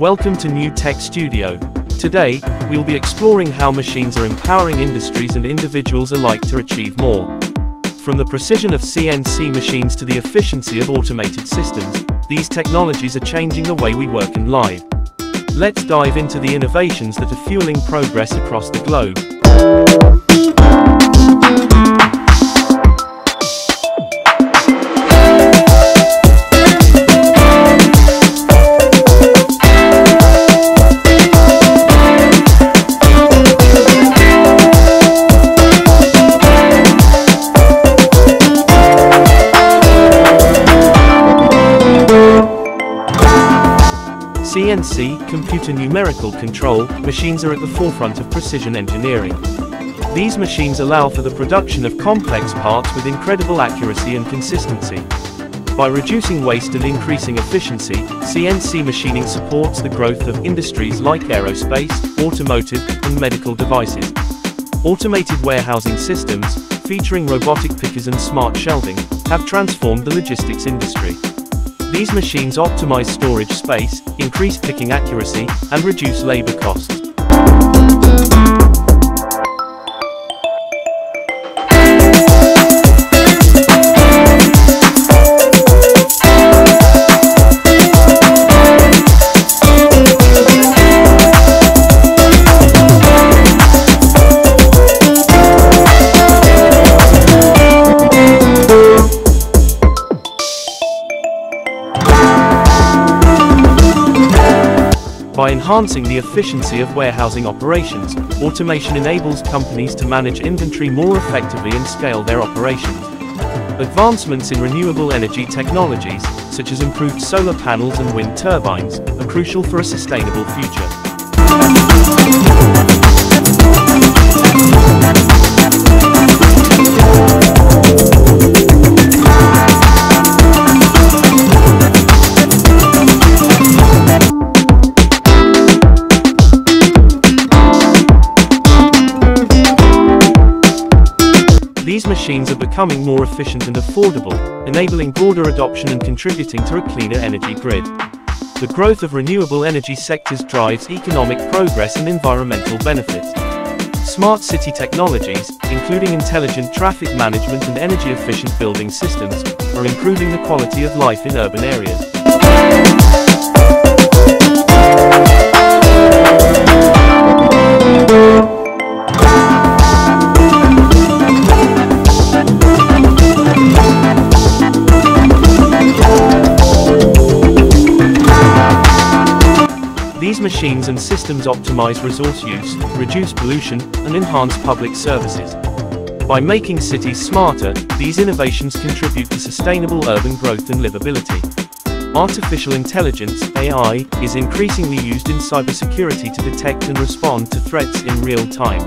Welcome to New Tech Studio. Today, we'll be exploring how machines are empowering industries and individuals alike to achieve more. From the precision of CNC machines to the efficiency of automated systems, these technologies are changing the way we work and live. Let's dive into the innovations that are fueling progress across the globe. CNC, computer numerical control, machines are at the forefront of precision engineering. These machines allow for the production of complex parts with incredible accuracy and consistency. By reducing waste and increasing efficiency, CNC machining supports the growth of industries like aerospace, automotive, and medical devices. Automated warehousing systems, featuring robotic pickers and smart shelving, have transformed the logistics industry. These machines optimize storage space, increase picking accuracy, and reduce labor costs. Enhancing the efficiency of warehousing operations, automation enables companies to manage inventory more effectively and scale their operations. Advancements in renewable energy technologies, such as improved solar panels and wind turbines, are crucial for a sustainable future. Becoming more efficient and affordable, enabling broader adoption and contributing to a cleaner energy grid. The growth of renewable energy sectors drives economic progress and environmental benefits. Smart city technologies, including intelligent traffic management and energy-efficient building systems, are improving the quality of life in urban areas. Systems optimize resource use, reduce pollution, and enhance public services. By making cities smarter, these innovations contribute to sustainable urban growth and livability. Artificial intelligence, AI, is increasingly used in cybersecurity to detect and respond to threats in real time.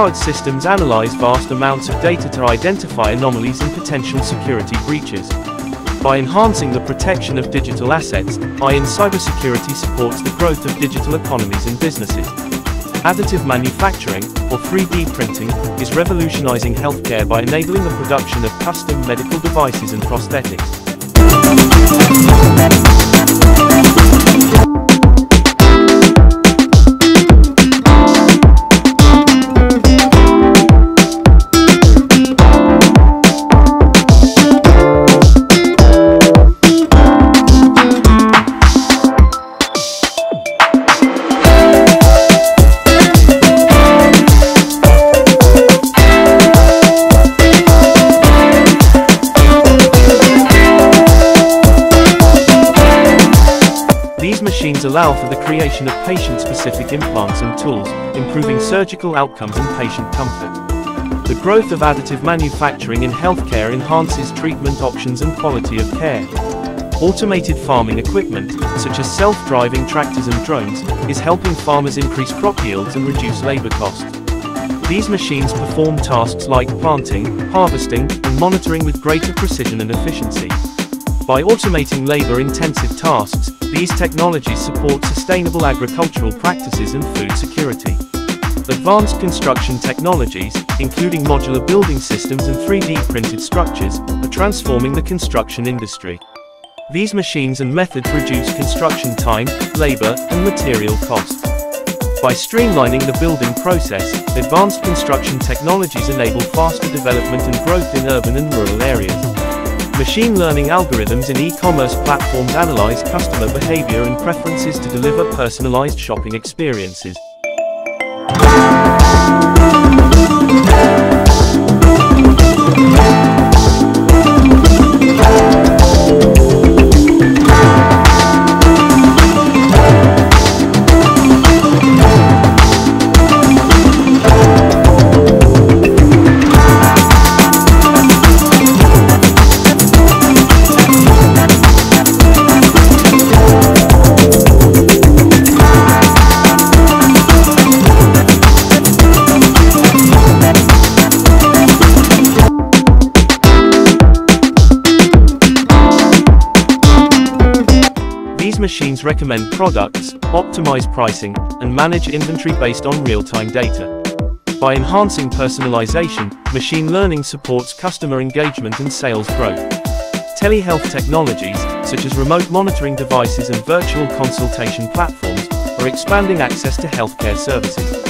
AI-powered systems analyze vast amounts of data to identify anomalies and potential security breaches. By enhancing the protection of digital assets, AI in cybersecurity supports the growth of digital economies and businesses. Additive manufacturing, or 3D printing, is revolutionizing healthcare by enabling the production of custom medical devices and prosthetics. Allow for the creation of patient-specific implants and tools, improving surgical outcomes and patient comfort. The growth of additive manufacturing in healthcare enhances treatment options and quality of care. Automated farming equipment, such as self-driving tractors and drones, is helping farmers increase crop yields and reduce labor costs. These machines perform tasks like planting, harvesting, and monitoring with greater precision and efficiency. By automating labor-intensive tasks, these technologies support sustainable agricultural practices and food security. Advanced construction technologies, including modular building systems and 3D printed structures, are transforming the construction industry. These machines and methods reduce construction time, labor, and material costs. By streamlining the building process, advanced construction technologies enable faster development and growth in urban and rural areas. Machine learning algorithms in e-commerce platforms analyze customer behavior and preferences to deliver personalized shopping experiences. Recommend products, optimize pricing, and manage inventory based on real-time data. By enhancing personalization, machine learning supports customer engagement and sales growth. Telehealth technologies, such as remote monitoring devices and virtual consultation platforms, are expanding access to healthcare services.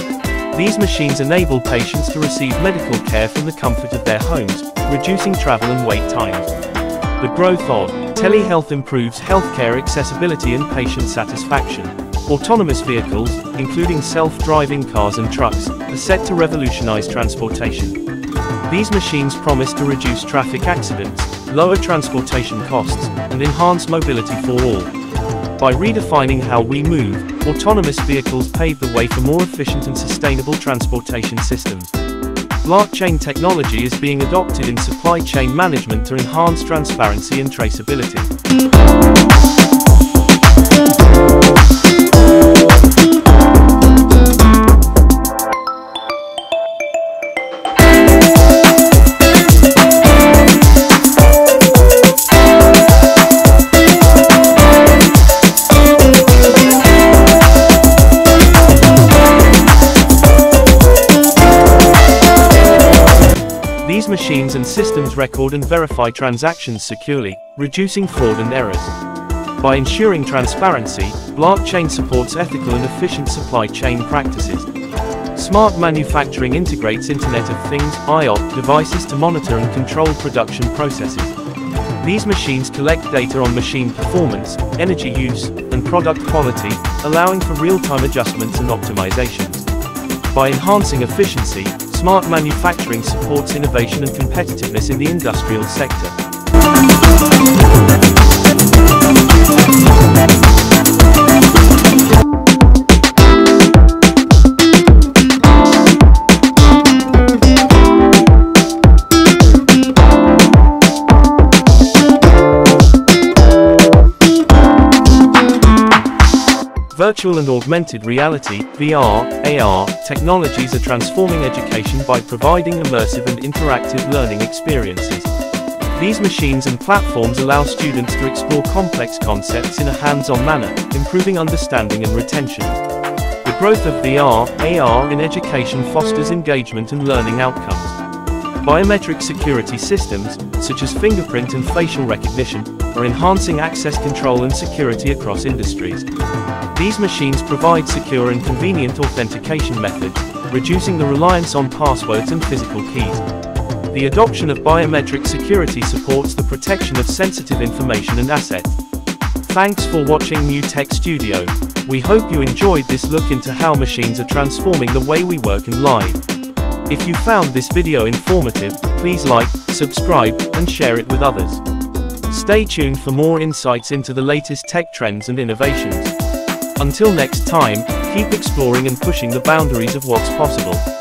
These machines enable patients to receive medical care from the comfort of their homes, reducing travel and wait times. The growth of telehealth improves healthcare accessibility and patient satisfaction. Autonomous vehicles, including self-driving cars and trucks, are set to revolutionize transportation. These machines promise to reduce traffic accidents, lower transportation costs, and enhance mobility for all. By redefining how we move, autonomous vehicles pave the way for more efficient and sustainable transportation systems. Blockchain technology is being adopted in supply chain management to enhance transparency and traceability. These machines and systems record and verify transactions securely, reducing fraud and errors. By ensuring transparency, blockchain supports ethical and efficient supply chain practices. Smart manufacturing integrates Internet of Things IoT devices to monitor and control production processes. These machines collect data on machine performance, energy use, and product quality, allowing for real-time adjustments and optimizations. By enhancing efficiency, smart manufacturing supports innovation and competitiveness in the industrial sector. Virtual and augmented reality, VR, AR, technologies are transforming education by providing immersive and interactive learning experiences. These machines and platforms allow students to explore complex concepts in a hands-on manner, improving understanding and retention. The growth of VR, AR in education fosters engagement and learning outcomes. Biometric security systems, such as fingerprint and facial recognition, are enhancing access control and security across industries. These machines provide secure and convenient authentication methods, reducing the reliance on passwords and physical keys. The adoption of biometric security supports the protection of sensitive information and assets. Thanks for watching New Tech Studio. We hope you enjoyed this look into how machines are transforming the way we work and live. If you found this video informative, please like, subscribe, and share it with others. Stay tuned for more insights into the latest tech trends and innovations. Until next time, keep exploring and pushing the boundaries of what's possible.